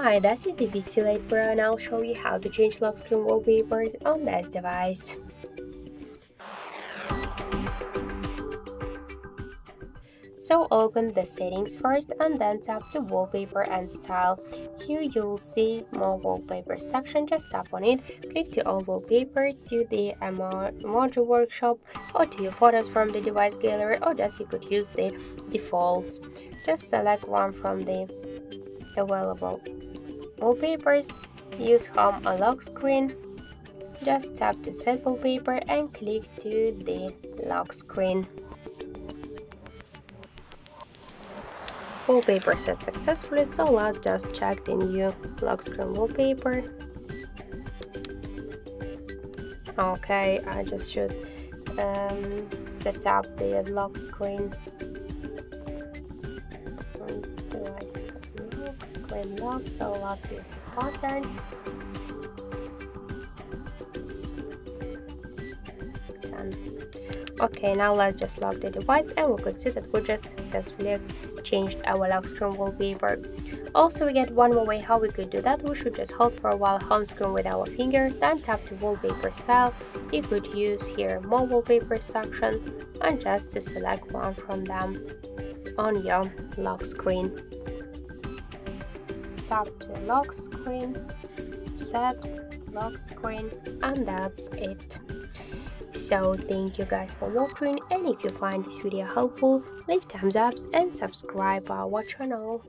Hi, this is the Pixel Pro and I'll show you how to change lock screen wallpapers on this device. So open the settings first and then tap to wallpaper and style. Here you'll see more wallpaper section, just tap on it, click to all wallpaper, to the emoji workshop or to your photos from the device gallery or just you could use the defaults. Just select one from the available wallpapers, use home or lock screen, just tap to set wallpaper and click to the lock screen. Wallpaper set successfully, so let's just check the new lock screen wallpaper. Okay, I just should um, set up the lock screen. Lock, so let's use the pattern. Okay, now let's just lock the device and we could see that we just successfully changed our lock screen wallpaper. Also, we get one more way how we could do that. We should just hold for a while home screen with our finger, then tap to wallpaper style. You could use here more wallpaper section and just to select one from them on your lock screen. Tap to lock screen, set lock screen, and that's it. So thank you guys for watching and if you find this video helpful, leave thumbs ups and subscribe our channel.